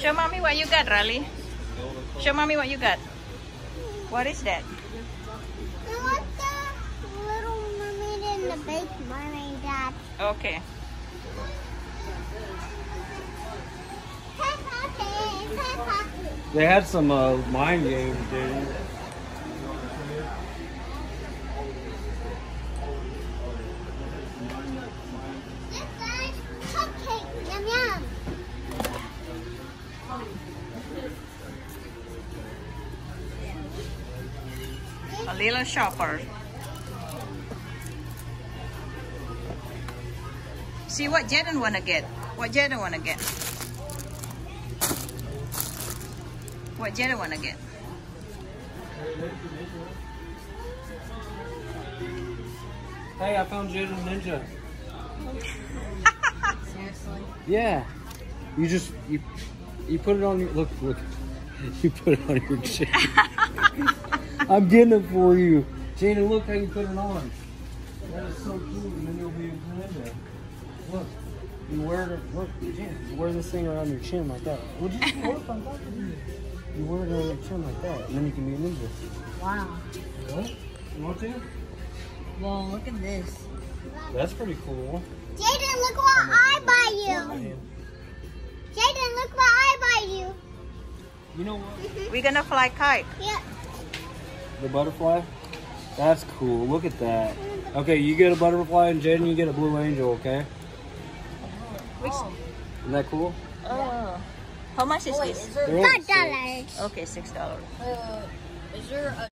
Show mommy what you got, Raleigh. Show mommy what you got. What is that? I want the little mermaid and the big mermaid, Dad. Okay. Peppa Pig, Peppa Pig. They had some uh, mind games, dude. This little shopper. See what Jaden wanna get. What Jaden wanna get. What Jaden wanna get. Hey, I found Jaden Ninja. Seriously? Yeah. You just you you put it on your look look. You put it on your chin. I'm getting it for you. Jaden, look how you put it on. That is so cool. And then you'll be a ninja. Look. You wear it look, Jaden, you wear this thing around your chin like that. Well just look on top of you. You wear it on your chin like that, and then you can be a ninja. Wow. What? You want to? Well, look at this. That's pretty cool. Jaden, look what I buy you. Jaden, look what I buy you. You know what? We're gonna fly kite. Yeah. The butterfly? That's cool. Look at that. Okay, you get a butterfly and Jaden, you get a blue angel, okay? Oh. Isn't that cool? Oh. How much is Wait, this? is there, $5. Okay, six dollars. uh, is there a